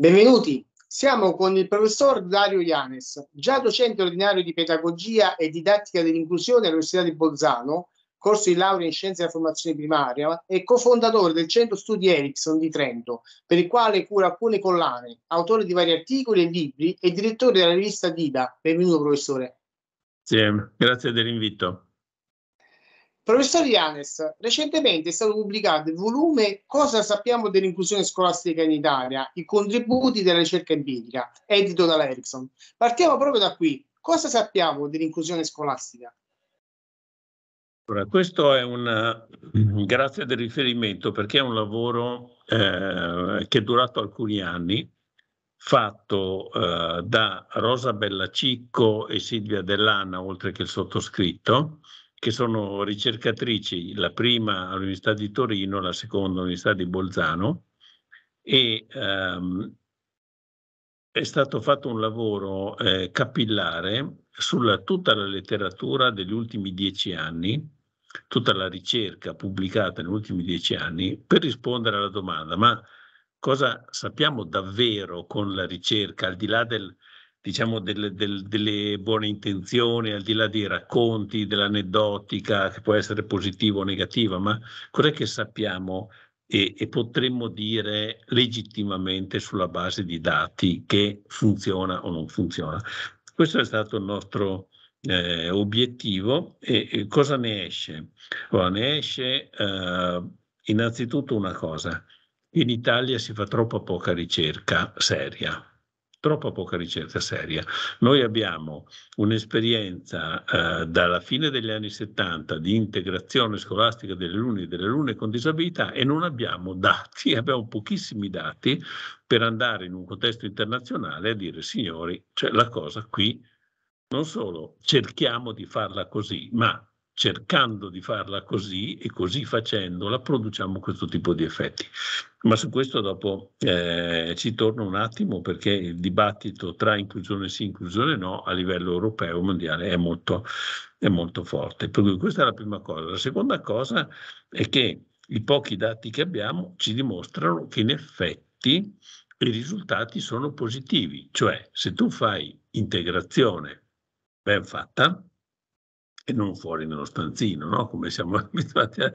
Benvenuti, siamo con il professor Dario Ianes, già docente ordinario di pedagogia e didattica dell'inclusione all'Università di Bolzano, corso di laurea in scienze della formazione primaria e cofondatore del centro studi Ericsson di Trento, per il quale cura alcune collane, autore di vari articoli e libri e direttore della rivista Dida. Benvenuto professore. Sì, grazie dell'invito. Professor Ianes, recentemente è stato pubblicato il volume Cosa sappiamo dell'inclusione scolastica in Italia? I contributi della ricerca empirica, edito dalla Ericsson. Partiamo proprio da qui. Cosa sappiamo dell'inclusione scolastica? Allora, questo è un grazie del riferimento perché è un lavoro eh, che è durato alcuni anni, fatto eh, da Rosa Bellacicco e Silvia Dell'Anna, oltre che il sottoscritto, che sono ricercatrici, la prima all'Università di Torino, la seconda all'Università di Bolzano, e ehm, è stato fatto un lavoro eh, capillare sulla tutta la letteratura degli ultimi dieci anni, tutta la ricerca pubblicata negli ultimi dieci anni, per rispondere alla domanda, ma cosa sappiamo davvero con la ricerca, al di là del, diciamo, delle, del, delle buone intenzioni, al di là dei racconti, dell'aneddotica, che può essere positiva o negativa, ma cos'è che sappiamo e, e, potremmo dire legittimamente sulla base di dati che funziona o non funziona. Questo è stato il nostro eh, obiettivo e, e, cosa ne esce? Allora, ne esce eh, innanzitutto una cosa, in Italia si fa troppo poca ricerca seria troppa poca ricerca seria. Noi abbiamo un'esperienza eh, dalla fine degli anni 70 di integrazione scolastica delle alunni e delle alunne con disabilità e non abbiamo dati, abbiamo pochissimi dati per andare in un contesto internazionale a dire signori, cioè la cosa qui non solo cerchiamo di farla così, ma cercando di farla così e così facendola produciamo questo tipo di effetti. Ma su questo dopo eh, ci torno un attimo perché il dibattito tra inclusione sì, e inclusione no a livello europeo e mondiale è molto, è molto forte. Per cui questa è la prima cosa. La seconda cosa è che i pochi dati che abbiamo ci dimostrano che in effetti i risultati sono positivi, cioè se tu fai integrazione ben fatta, e non fuori nello stanzino, no? come siamo abituati a,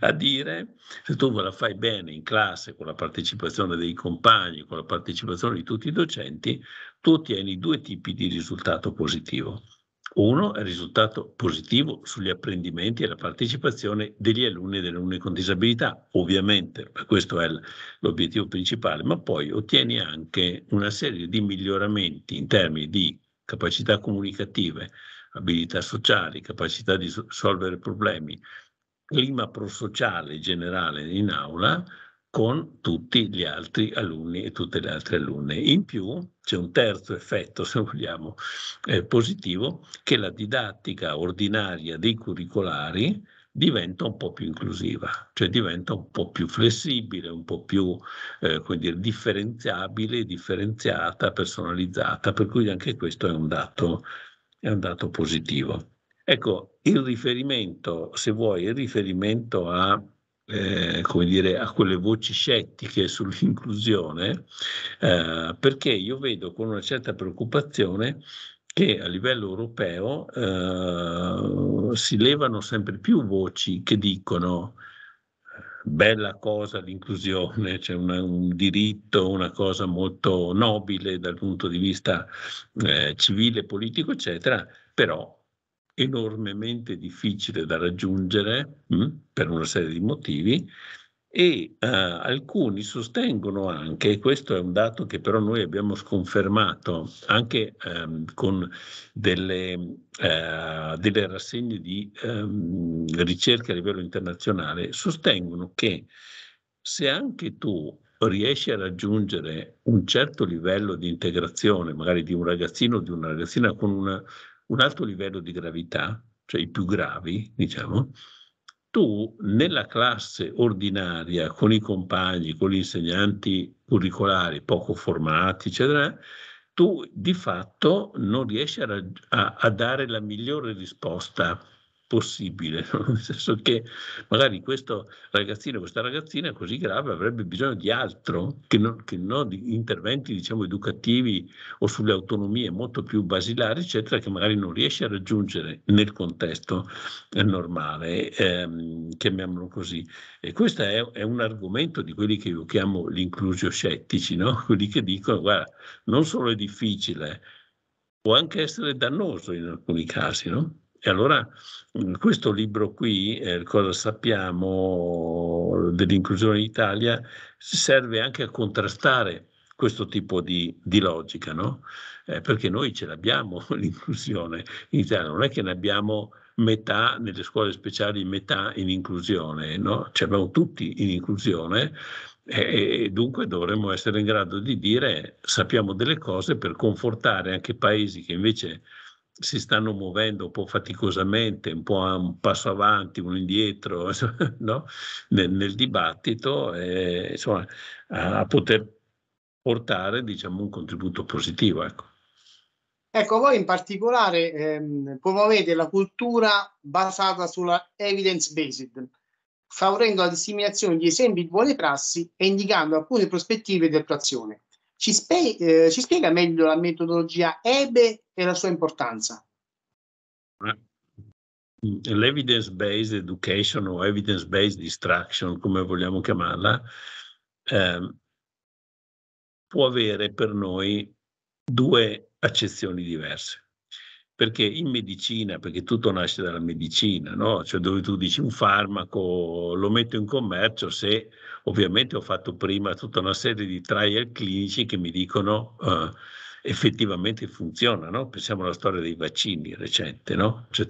a, dire. Se tu la fai bene in classe con la partecipazione dei compagni, con la partecipazione di tutti i docenti, tu ottieni due tipi di risultato positivo. Uno è il risultato positivo sugli apprendimenti e la partecipazione degli alunni e delle alunne con disabilità, ovviamente, questo è l'obiettivo principale, ma poi ottieni anche una serie di miglioramenti in termini di capacità comunicative, abilità sociali, capacità di risolvere problemi, clima prosociale generale in aula con tutti gli altri alunni e tutte le altre alunne. In più c'è un terzo effetto, se vogliamo, eh, positivo, che la didattica ordinaria dei curricolari diventa un po' più inclusiva, cioè diventa un po' più flessibile, un po' più eh, dire, differenziabile, differenziata, personalizzata, per cui anche questo è un dato è un dato positivo. Ecco, il riferimento, se vuoi, il riferimento a, eh, dire, a quelle voci scettiche sull'inclusione, eh, perché io vedo con una certa preoccupazione che a livello europeo eh, si levano sempre più voci che dicono bella cosa l'inclusione, c'è cioè un diritto, una cosa molto nobile dal punto di vista eh, civile, politico, eccetera, però enormemente difficile da raggiungere mh, hm, per una serie di motivi e uh, alcuni sostengono anche, questo è un dato che però noi abbiamo sconfermato anche um, con delle, uh, delle, rassegne di um, ricerca a livello internazionale, sostengono che se anche tu riesci a raggiungere un certo livello di integrazione, magari di un ragazzino o di una ragazzina con una, un alto livello di gravità, cioè i più gravi, diciamo, tu nella classe ordinaria con i compagni, con gli insegnanti curricolari poco formati, eccetera, tu di fatto non riesci a, a, a dare la migliore risposta possibile, no? nel senso che magari questo ragazzino, questa ragazzina così grave avrebbe bisogno di altro che non, che non di interventi diciamo, educativi o sulle autonomie molto più basilari, eccetera, che magari non riesce a raggiungere nel contesto eh, normale, ehm, chiamiamolo così. E questo è, è, un argomento di quelli che io chiamo gli inclusio scettici, no? quelli che dicono, guarda, non solo è difficile, può anche essere dannoso in alcuni casi, no? E allora questo libro qui, eh, Cosa sappiamo dell'inclusione in Italia, serve anche a contrastare questo tipo di, di logica, no? Eh, perché noi ce l'abbiamo l'inclusione in Italia, non è che ne abbiamo metà nelle scuole speciali, metà in inclusione, no? Ce l'abbiamo tutti in inclusione e, e dunque dovremmo essere in grado di dire sappiamo delle cose per confortare anche paesi che invece si stanno muovendo un po' faticosamente, un po' un passo avanti, uno indietro no? nel, nel, dibattito, e, insomma, a, a, poter portare diciamo, un contributo positivo. Ecco. Ecco, voi in particolare ehm, promuovete la cultura basata sulla evidence-based, favorendo la disseminazione di esempi di buone prassi e indicando alcune prospettive di attuazione. Ci, spe- eh, ci spiega meglio la metodologia EBE e la sua importanza? L'evidence-based education o evidence-based instruction, come vogliamo chiamarla, eh, può avere per noi due accezioni diverse perché in medicina, perché tutto nasce dalla medicina, no? cioè dove tu dici un farmaco lo metto in commercio se ovviamente ho fatto prima tutta una serie di trial clinici che mi dicono uh, effettivamente funziona, no? pensiamo alla storia dei vaccini recente, no? cioè,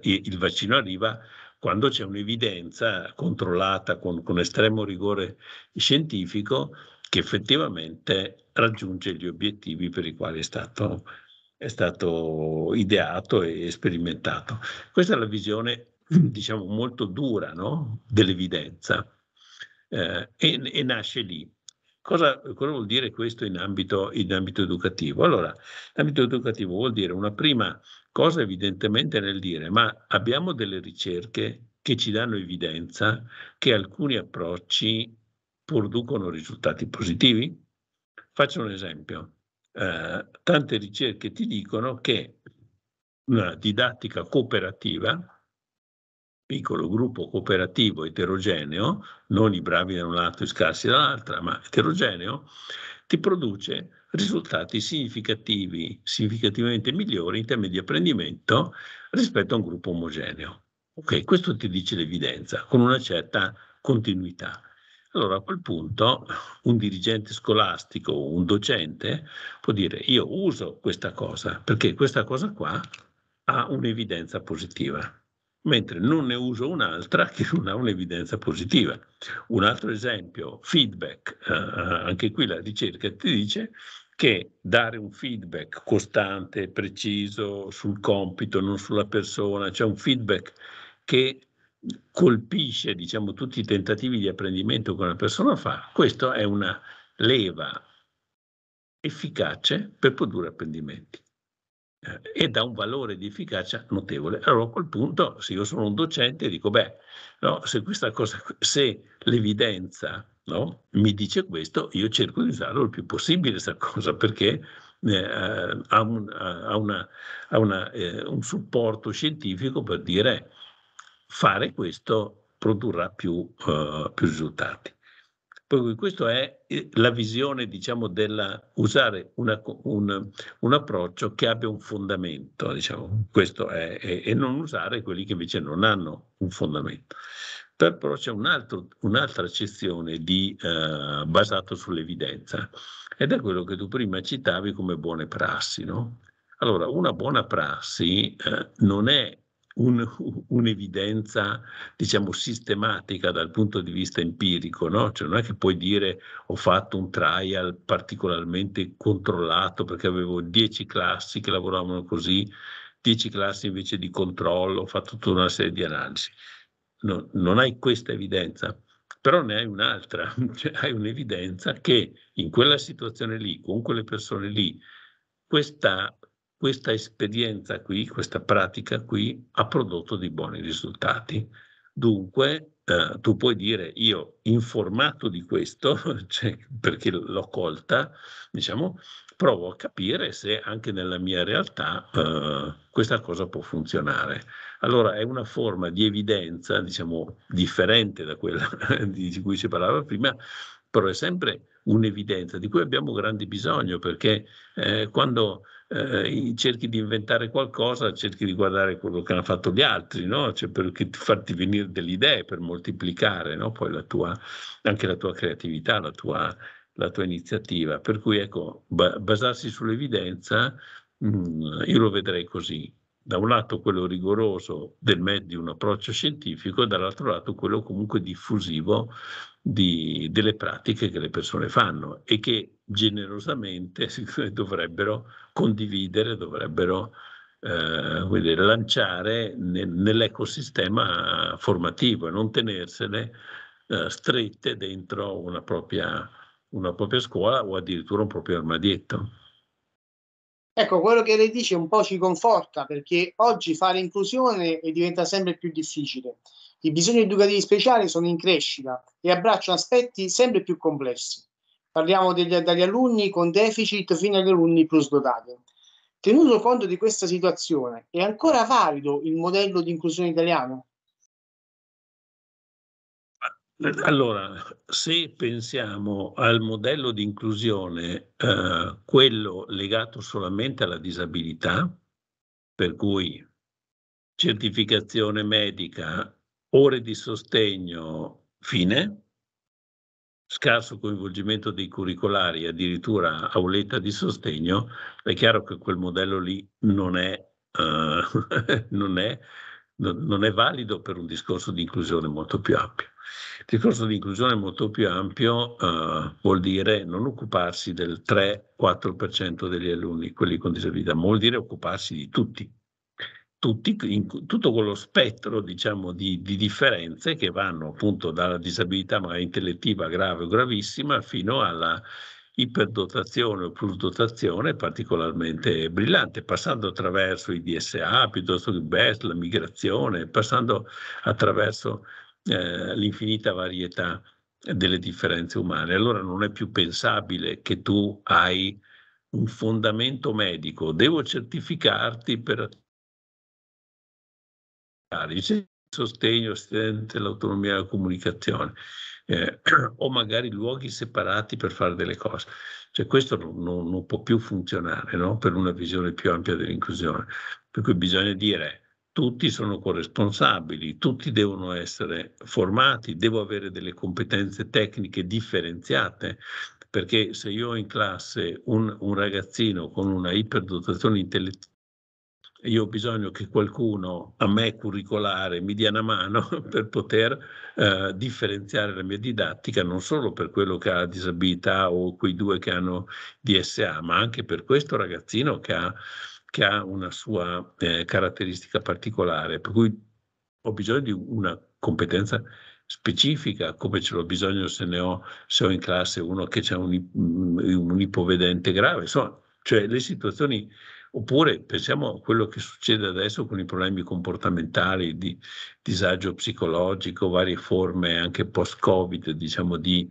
eh, il vaccino arriva quando c'è un'evidenza controllata con, con estremo rigore scientifico che effettivamente raggiunge gli obiettivi per i quali è stato è stato ideato e sperimentato. Questa è la visione, diciamo, molto dura no? dell'evidenza eh, e, e, nasce lì. Cosa, cosa, vuol dire questo in ambito, in ambito educativo? Allora, l'ambito educativo vuol dire una prima cosa evidentemente nel dire, ma abbiamo delle ricerche che ci danno evidenza che alcuni approcci producono risultati positivi? Faccio un esempio. Eh, tante ricerche ti dicono che una didattica cooperativa, piccolo gruppo cooperativo eterogeneo, non i bravi da un lato e i scarsi dall'altra, ma eterogeneo, ti produce risultati significativi, significativamente migliori in termini di apprendimento rispetto a un gruppo omogeneo. Ok, questo ti dice l'evidenza, con una certa continuità. Allora a quel punto un dirigente scolastico o un docente può dire io uso questa cosa perché questa cosa qua ha un'evidenza positiva, mentre non ne uso un'altra che non ha un'evidenza positiva. Un altro esempio, feedback, eh, anche qui la ricerca ti dice che dare un feedback costante, preciso sul compito, non sulla persona, cioè un feedback che colpisce diciamo, tutti i tentativi di apprendimento che una persona fa, questa è una leva efficace per produrre apprendimenti eh, e dà un valore di efficacia notevole. Allora a quel punto, se io sono un docente, dico, beh, no, se, questa cosa, se l'evidenza no, mi dice questo, io cerco di usarlo il più possibile questa cosa, perché eh, ha, un, ha, una, ha una, eh, un supporto scientifico per dire fare questo produrrà più, uh, più risultati. Per questa è eh, la visione, diciamo, della usare una, un, un, approccio che abbia un fondamento, diciamo, è, è, e non usare quelli che invece non hanno un fondamento. Però c'è un altro, un'altra accezione di, uh, basato sull'evidenza ed è quello che tu prima citavi come buone prassi. No? Allora, una buona prassi eh, non è un, un'evidenza, diciamo, sistematica dal punto di vista empirico, no? Cioè non è che puoi dire ho fatto un trial particolarmente controllato perché avevo dieci classi che lavoravano così, dieci classi invece di controllo, ho fatto tutta una serie di analisi. No, non hai questa evidenza, però ne hai un'altra, cioè hai un'evidenza che in quella situazione lì, con quelle persone lì, questa questa esperienza qui, questa pratica qui ha prodotto dei buoni risultati. Dunque, eh, tu puoi dire io informato di questo, cioè, perché l'ho colta, diciamo, provo a capire se anche nella mia realtà eh, questa cosa può funzionare. Allora è una forma di evidenza, diciamo, differente da quella di cui si parlava prima, però è sempre un'evidenza di cui abbiamo grande bisogno perché eh, quando eh, cerchi di inventare qualcosa, cerchi di guardare quello che hanno fatto gli altri, no? cioè per farti venire delle idee, per moltiplicare no? poi la tua, anche la tua creatività, la tua, la tua iniziativa. Per cui ecco, ba- basarsi sull'evidenza, mh, mm, io lo vedrei così. Da un lato quello rigoroso del, di un approccio scientifico, dall'altro lato quello comunque diffusivo di, delle pratiche che le persone fanno e che generosamente dovrebbero condividere, dovrebbero eh, dire, lanciare nel, nell'ecosistema formativo e non tenersene eh, strette dentro una propria, una propria scuola o addirittura un proprio armadietto. Ecco, quello che lei dice un po' ci conforta perché oggi fare inclusione diventa sempre più difficile. I bisogni educativi speciali sono in crescita e abbracciano aspetti sempre più complessi. Parliamo degli, dagli alunni con deficit fino agli alunni plus dotati. Tenuto conto di questa situazione, è ancora valido il modello di inclusione italiano? Allora, se pensiamo al modello di inclusione, eh, quello legato solamente alla disabilità, per cui certificazione medica, ore di sostegno, fine, scarso coinvolgimento dei curricolari, addirittura auletta di sostegno, è chiaro che quel modello lì non è, uh, non è, non è valido per un discorso di inclusione molto più ampio. Il discorso di inclusione molto più ampio uh, vuol dire non occuparsi del 3-4% degli alunni, quelli con disabilità, vuol dire occuparsi di tutti, tutti in, tutto quello spettro diciamo, di, di, differenze che vanno appunto dalla disabilità magari intellettiva grave o gravissima fino alla iperdotazione o plusdotazione particolarmente brillante, passando attraverso i DSA piuttosto che il BES, la migrazione, passando attraverso eh, l'infinita varietà delle differenze umane. Allora non è più pensabile che tu hai un fondamento medico, devo certificarti per sostegno, assistente l'autonomia della comunicazione, eh, o magari luoghi separati per fare delle cose. Cioè questo non, non, non può più funzionare no? per una visione più ampia dell'inclusione. Per cui bisogna dire tutti sono corresponsabili, tutti devono essere formati, devo avere delle competenze tecniche differenziate, perché se io ho in classe un, un ragazzino con una iperdotazione intellettuale, io ho bisogno che qualcuno a me curricolare mi dia una mano per poter eh, differenziare la mia didattica, non solo per quello che ha disabilità o quei due che hanno DSA, ma anche per questo ragazzino che ha che ha una sua eh, caratteristica particolare, per cui ho bisogno di una competenza specifica, come ce l'ho bisogno se ne ho, se ho in classe uno che ha un, un ipovedente grave, insomma, cioè le situazioni, oppure pensiamo a quello che succede adesso con i problemi comportamentali, di disagio psicologico, varie forme anche post-Covid, diciamo, di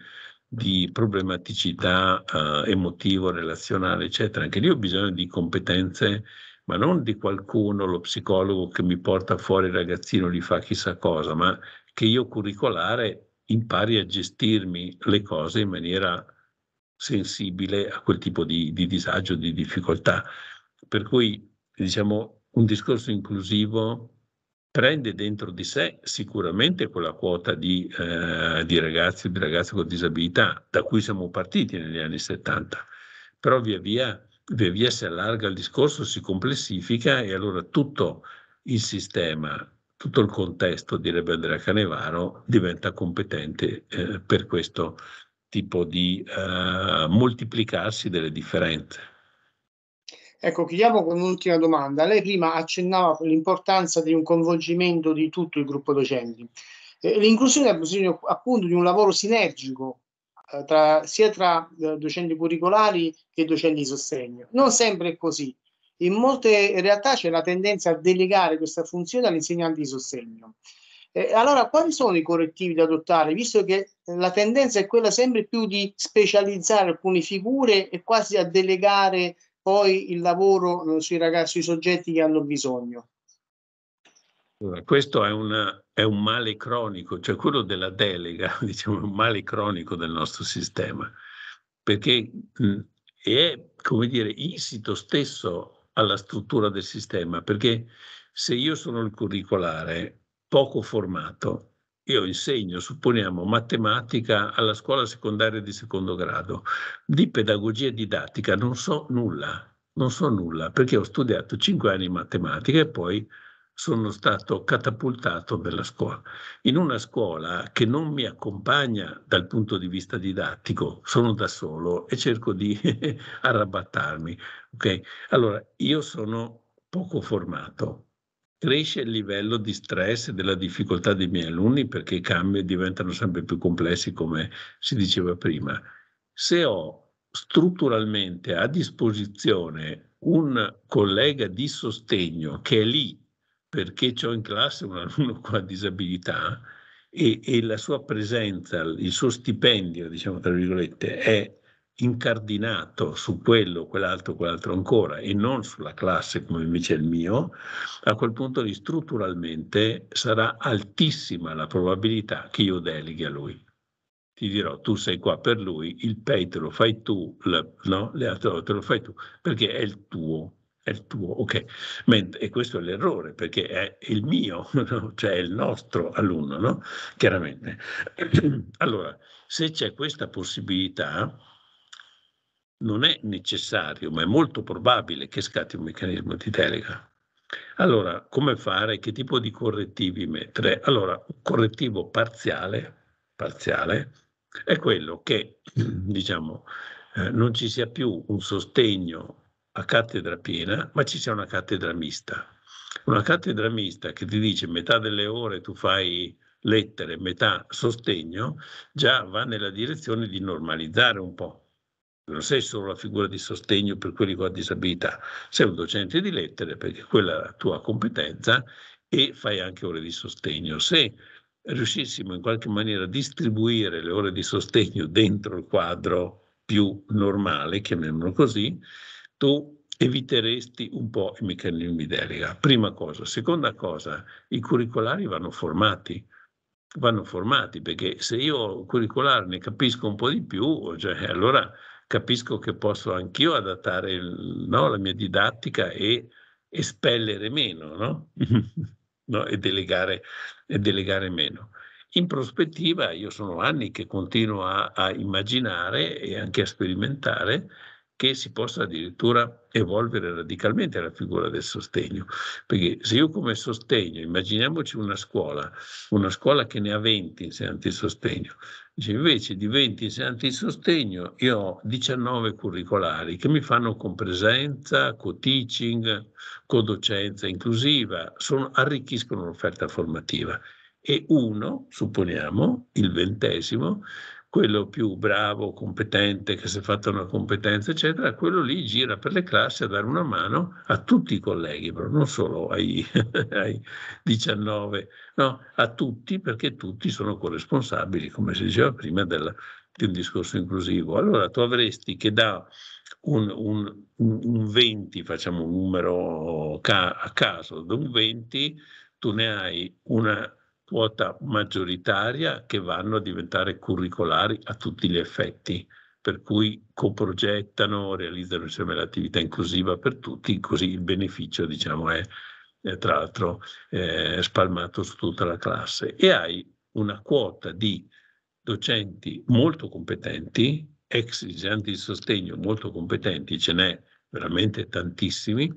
di problematicità eh, emotivo-relazionale, eccetera. Anche lì ho bisogno di competenze, ma non di qualcuno, lo psicologo che mi porta fuori il ragazzino, gli fa chissà cosa, ma che io curricolare impari a gestirmi le cose in maniera sensibile a quel tipo di, di disagio, di difficoltà. Per cui, diciamo, un discorso inclusivo prende dentro di sé sicuramente quella quota di, eh, di ragazzi di ragazze con disabilità da cui siamo partiti negli anni 70, però via via, via via si allarga il discorso, si complessifica e allora tutto il sistema, tutto il contesto, direbbe Andrea Canevaro, diventa competente eh, per questo tipo di eh, moltiplicarsi delle differenze. Ecco, chiudiamo con un'ultima domanda. Lei prima accennava l'importanza di un coinvolgimento di tutto il gruppo docenti. Eh, l'inclusione ha bisogno appunto di un lavoro sinergico eh, tra, sia tra eh, docenti curricolari che docenti di sostegno. Non sempre è così. in molte realtà c'è la tendenza a delegare questa funzione all'insegnante di sostegno. Eh, allora, quali sono i correttivi da adottare, visto che la tendenza è quella sempre più di specializzare alcune figure e quasi a delegare poi il lavoro eh, sui ragazzi, sui soggetti che hanno bisogno? Questo è, una, è, un male cronico, cioè quello della delega, diciamo, un male cronico del nostro sistema, perché mh, è, come dire, insito stesso alla struttura del sistema, perché se io sono il curricolare poco formato, io insegno, supponiamo, matematica alla scuola secondaria di secondo grado, di pedagogia didattica non so nulla, non so nulla, perché ho studiato cinque anni matematica e poi sono stato catapultato nella scuola. In una scuola che non mi accompagna dal punto di vista didattico, sono da solo e cerco di arrabattarmi. Okay? Allora, io sono poco formato. Cresce il livello di stress e della difficoltà dei miei alunni perché i cambi diventano sempre più complessi, come si diceva prima. Se ho strutturalmente a disposizione un collega di sostegno che è lì perché ho in classe un alunno con disabilità e, e, la sua presenza, il suo stipendio, diciamo tra virgolette, è incardinato su quello, quell'altro, quell'altro ancora e non sulla classe come invece è il mio, a quel punto lì strutturalmente sarà altissima la probabilità che io deleghi a lui. Ti dirò, tu sei qua per lui, il pay te lo fai tu, la, no? le altre te lo fai tu, perché è il tuo è il tuo, ok. E questo è l'errore, perché è il mio, no? cioè il nostro alunno, no? Chiaramente. Allora, se c'è questa possibilità, non è necessario, ma è molto probabile che scatti un meccanismo di delega. Allora, come fare? Che tipo di correttivi mettere? Allora, un correttivo parziale, parziale è quello che, diciamo, eh, non ci sia più un sostegno a cattedra piena, ma ci sia una cattedra mista. Una cattedra mista che ti dice metà delle ore tu fai lettere, metà sostegno, già va nella direzione di normalizzare un po'. Non sei solo la figura di sostegno per quelli con disabilità, sei un docente di lettere perché quella è la tua competenza e fai anche ore di sostegno. Se riuscissimo in qualche maniera a distribuire le ore di sostegno dentro il quadro più normale, chiamiamolo così, tu eviteresti un po' i meccanismi delega. Prima cosa. Seconda cosa, i curricolari vanno formati. Vanno formati perché se io curricolare ne capisco un po' di più, cioè, allora capisco che posso anch'io adattare il, no, la mia didattica e espellere meno no? no? E, delegare, e, delegare, meno. In prospettiva io sono anni che continuo a, a immaginare e anche a sperimentare che si possa addirittura evolvere radicalmente la figura del sostegno. Perché se io come sostegno, immaginiamoci una scuola, una scuola che ne ha 20 insegnanti di sostegno, invece di 20 insegnanti di sostegno io ho 19 curricolari che mi fanno compresenza, co-teaching, co-docenza inclusiva, sono, arricchiscono l'offerta formativa. E uno, supponiamo, il ventesimo, quello più bravo, competente, che si è fatto una competenza, eccetera, quello lì gira per le classi a dare una mano a tutti i colleghi, però non solo ai, ai 19, no, a tutti, perché tutti sono corresponsabili, come si diceva prima, del, di un discorso inclusivo. Allora tu avresti che da un, un, un 20, facciamo un numero ca- a caso, da un 20 tu ne hai una quota maggioritaria che vanno a diventare curricolari a tutti gli effetti, per cui coprogettano, realizzano insieme l'attività inclusiva per tutti, così il beneficio diciamo, è, è tra l'altro eh, spalmato su tutta la classe. E hai una quota di docenti molto competenti, ex insegnanti di sostegno molto competenti, ce n'è veramente tantissimi,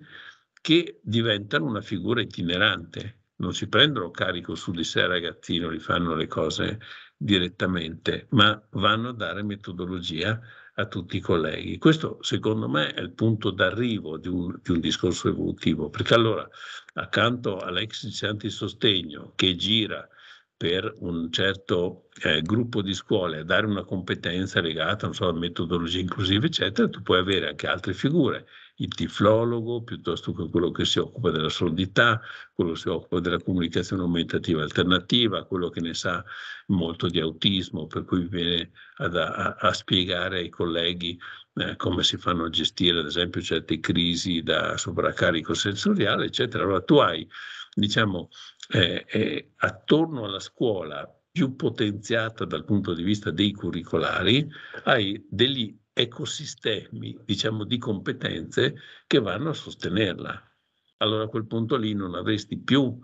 che diventano una figura itinerante non si prendono carico su di sé ragazzino, li fanno le cose direttamente, ma vanno a dare metodologia a tutti i colleghi. Questo secondo me è il punto d'arrivo di un, di un discorso evolutivo, perché allora accanto all'ex insegnante di sostegno che gira per un certo eh, gruppo di scuole a dare una competenza legata so, a metodologie inclusive, eccetera, tu puoi avere anche altre figure il tiflologo, piuttosto che quello che si occupa della sordità, quello che si occupa della comunicazione aumentativa alternativa, quello che ne sa molto di autismo, per cui viene ad, a, a, spiegare ai colleghi eh, come si fanno a gestire ad esempio certe crisi da sovraccarico sensoriale, eccetera. Allora tu hai, diciamo, eh, eh, attorno alla scuola più potenziata dal punto di vista dei curricolari, hai degli ecosistemi, diciamo, di competenze che vanno a sostenerla. Allora a quel punto lì non avresti più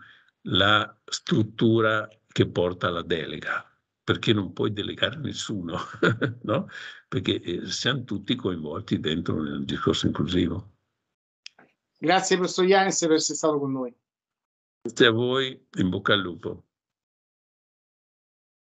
la struttura che porta alla delega, perché non puoi delegare nessuno, no? Perché eh, siamo tutti coinvolti dentro nel discorso inclusivo. Grazie professor Ianes per essere stato con noi. Grazie a voi, in bocca al lupo.